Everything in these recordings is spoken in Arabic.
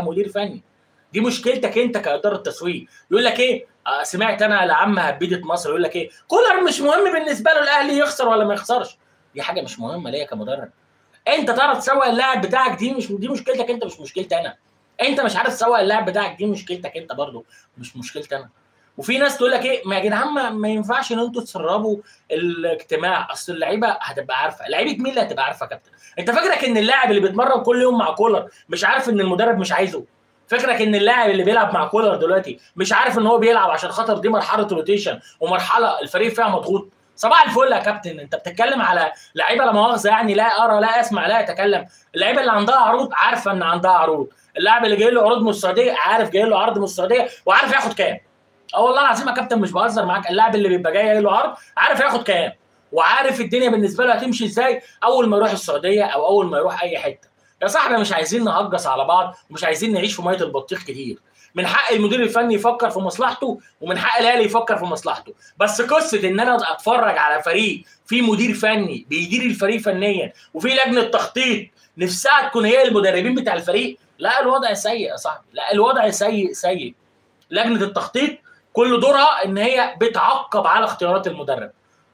مدير فني. دي مشكلتك انت كإدارة تسويق يقول لك إيه؟ آه سمعت أنا لعم هبيده مصر يقول لك إيه؟ كولر مش مهم بالنسبة له الأهلي يخسر ولا ما يخسرش. دي حاجة مش مهمة ليا كمدرب. انت تعرف تسوق اللاعب بتاعك دي مش دي مشكلتك انت مش مشكلتي أنا. انت مش عارف تسوق اللاعب بتاعك دي مشكلتك انت برضه مش مشكلتي أنا. وفي ناس تقول لك إيه ما يا جدعان ما, ينفعش إن أنتوا تسربوا الاجتماع. أصل اللعيبة هتبقى عارفة. لعيبة مين اللي هتبقى عارفة يا كابتن؟ أنت فاكرك إن اللاعب اللي بيتمرن كل يوم مع كولر مش عارف إن المدرب مش عايزه؟ فكرك إن اللاعب اللي بيلعب مع كولر دلوقتي مش عارف إن هو بيلعب عشان خاطر دي مرحلة rotation ومرحلة الفريق فيها مضغوط؟ صباح الفل يا كابتن. أنت بتتكلم على لعيبة لا مؤاخذة يعني لا أرى لا أسمع لا أتكلم. اللعيبة اللي عندها عروض عارفة إن عندها عروض. اللاعب اللي جاي له عروض من السعودية عارف جاي له عرض من السعودية وعارف ياخد كام. آه والله العظيم يا كابتن مش بهزر معاك. اللاعب اللي بيبقى جاي له عرض عارف ياخد كام وعارف الدنيا بالنسبة له هتمشي إزاي أول ما يروح السعودية أو أول ما يروح أي حتة. يا صاحبي مش عايزين نهجص على بعض ومش عايزين نعيش في مية البطيخ كتير. من حق المدير الفني يفكر في مصلحته ومن حق الأهلي يفكر في مصلحته. بس قصة إن أنا أتفرج على فريق فيه مدير فني بيدير الفريق فنيا وفي لجنة تخطيط نفسها تكون هي المدربين بتاع الفريق لا الوضع سيء يا صاحبي. لا الوضع سيء سيء. لجنة التخطيط كل دورها إن هي بتعقب على اختيارات المدرب.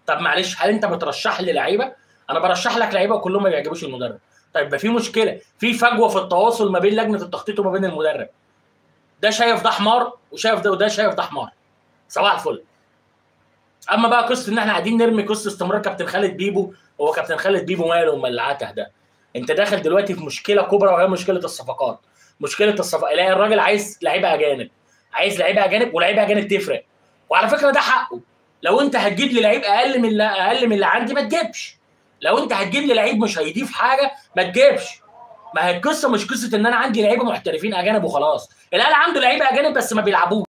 طب معلش هل أنت بترشح لي لعيبة؟ أنا برشح لك لعيبة وكلهم ما بيعجبوش المدرب. طيب يبقى في مشكلة. في فجوة في التواصل ما بين لجنة التخطيط وما بين المدرب. ده شايف ده حمار وشايف ده وده شايف ده حمار. صباح الفل. أما بقى قصة إن إحنا قاعدين نرمي قصة استمرار كابتن خالد بيبو هو كابتن خالد بيبو ماله وملعته ده. أنت داخل دلوقتي في مشكلة كبرى وهي مشكلة الصفقات. مشكلة الصفقات الراجل عايز لعيبة أجانب. عايز لعيبه اجانب ولاعيبه اجانب تفرق. وعلى فكرة ده حقه. لو انت هتجيب لي لعيب أقل من اللي أقل من اللي عندي ما تجيبش. لو انت هتجيب لي لعيب مش هيضيف حاجة ما تجيبش. ما هي القصة مش قصة إن أنا عندي لعيبة محترفين أجانب وخلاص. الاهلي عنده لعيبة أجانب بس ما بيلعبوش.